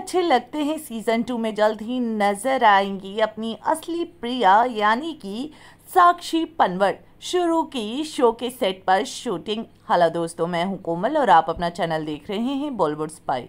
अच्छे लगते हैं सीज़न टू में। जल्द ही नज़र आएँगी अपनी असली प्रिया, यानी कि साक्षी पनवर शुरू की शो के सेट पर शूटिंग। हेलो दोस्तों, मैं हूँ कोमल और आप अपना चैनल देख रहे हैं बॉलीवुड स्पाई।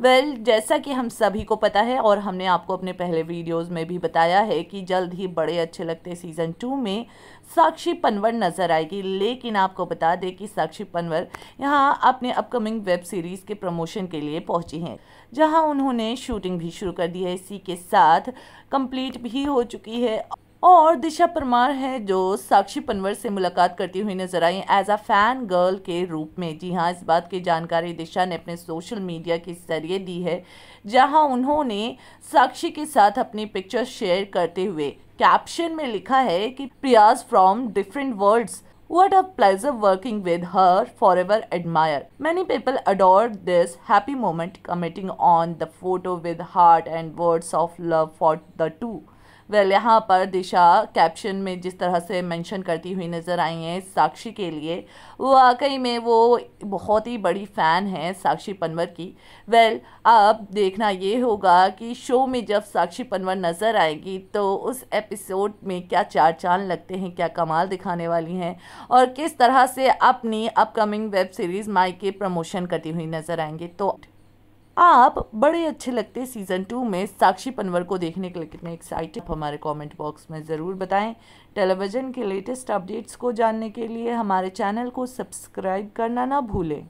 वेल, जैसा कि हम सभी को पता है और हमने आपको अपने पहले वीडियोस में भी बताया है कि जल्द ही बड़े अच्छे लगते सीज़न टू में साक्षी पनवर नज़र आएगी। लेकिन आपको बता दें कि साक्षी पनवर यहाँ अपने अपकमिंग वेब सीरीज़ के प्रमोशन के लिए पहुँची हैं, जहाँ उन्होंने शूटिंग भी शुरू कर दी है। इसी के साथ कंप्लीट भी हो चुकी है। और दिशा परमार है जो साक्षी पनवर से मुलाकात करती हुई नज़र आई एज अ फ़ैन गर्ल के रूप में जी हाँ इस बात की जानकारी दिशा ने अपने सोशल मीडिया के ज़रिए दी है जहाँ उन्होंने साक्षी के साथ अपनी पिक्चर शेयर करते हुए कैप्शन में लिखा है कि Priya's from different worlds What a pleasure working with her, forever admire. Many people adored this happy moment, commenting on the photo with heart and words of love for the two. Well well, यहाँ पर दिशा caption में जिस तरह से mention करती हुई नज़र आई हैं साक्षी के लिए वाकई में वो बहुत ही बड़ी फ़ैन है साक्षी पनवर की। वेल well, अब देखना ये होगा कि शो में जब साक्षी पनवर नज़र आएगी तो उस एपिसोड में क्या चार चाँद लगते हैं क्या कमाल दिखाने वाली हैं और किस तरह से अपनी अपकमिंग वेब सीरीज़ माई के प्रमोशन करती हुई नज़र आएँगे। तो आप बड़े अच्छे लगते सीज़न टू में साक्षी पनवर को देखने के लिए। कितने एक्साइटेड हमारे कमेंट बॉक्स में ज़रूर बताएँ। टेलीविज़न के लेटेस्ट अपडेट्स को जानने के लिए हमारे चैनल को सब्सक्राइब करना ना भूलें।